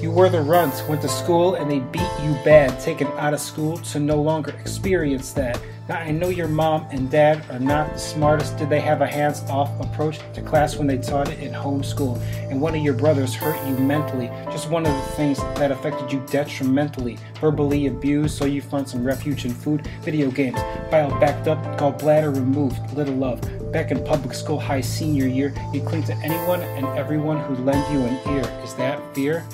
You were the runt, went to school, and they beat you bad, taken out of school to no longer experience that. Now, I know your mom and dad are not the smartest. Did they have a hands off approach to class when they taught it in homeschool? And one of your brothers hurt you mentally. Just one of the things that affected you detrimentally. Verbally abused, so you found some refuge in food, video games. Bile backed up, gall bladder removed, little love. Back in public school, high senior year, you cling to anyone and everyone who lend you an ear. Is that fear?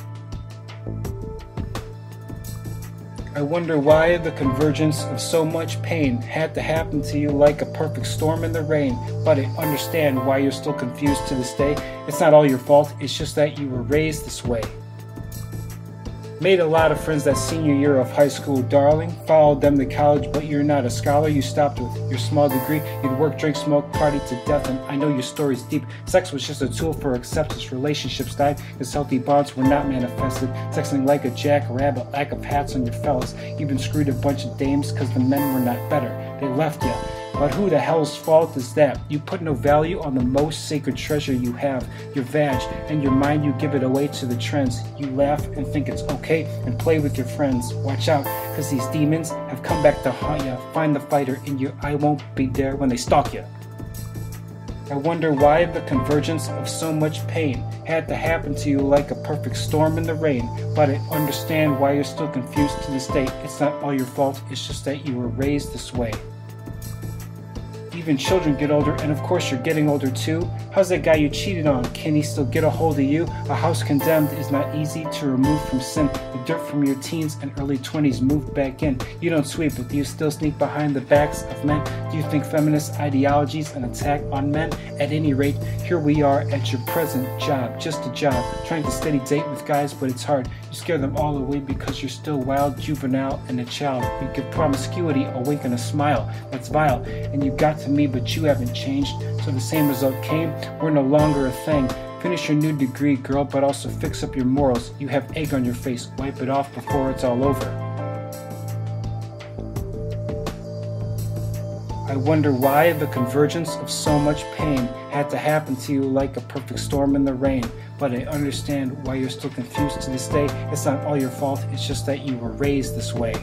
I wonder why the convergence of so much pain had to happen to you like a perfect storm in the rain, but I understand why you're still confused to this day. It's not all your fault, it's just that you were raised this way. Made a lot of friends that senior year of high school, darling. Followed them to college, but you're not a scholar. You stopped with your small degree. You'd work, drink, smoke, party to death, and I know your story's deep. Sex was just a tool for acceptance. Relationships died because healthy bonds were not manifested. Sexing like a jackrabbit, lack of hats on your fellas. You've been screwed a bunch of dames because the men were not better. They left you. But who the hell's fault is that? You put no value on the most sacred treasure you have, your vag, and your mind you give it away to the trends. You laugh and think it's okay and play with your friends. Watch out, cause these demons have come back to haunt you. Find the fighter in you, I won't be there when they stalk you. I wonder why the convergence of so much pain had to happen to you like a perfect storm in the rain, but I understand why you're still confused to this day. It's not all your fault, it's just that you were raised this way even children get older, and of course you're getting older too. How's that guy you cheated on? Can he still get a hold of you? A house condemned is not easy to remove from sin. The dirt from your teens and early 20s moved back in. You don't sweep, but do you still sneak behind the backs of men? Do you think feminist ideologies an attack on men? At any rate, here we are at your present job, just a job, trying to steady date with guys, but it's hard. You scare them all away because you're still wild, juvenile, and a child. You give promiscuity a wink and a smile. That's vile, and you've got to me, but you haven't changed. So the same result came. We're no longer a thing. Finish your new degree, girl, but also fix up your morals. You have egg on your face. Wipe it off before it's all over. I wonder why the convergence of so much pain had to happen to you like a perfect storm in the rain. But I understand why you're still confused to this day. It's not all your fault, it's just that you were raised this way.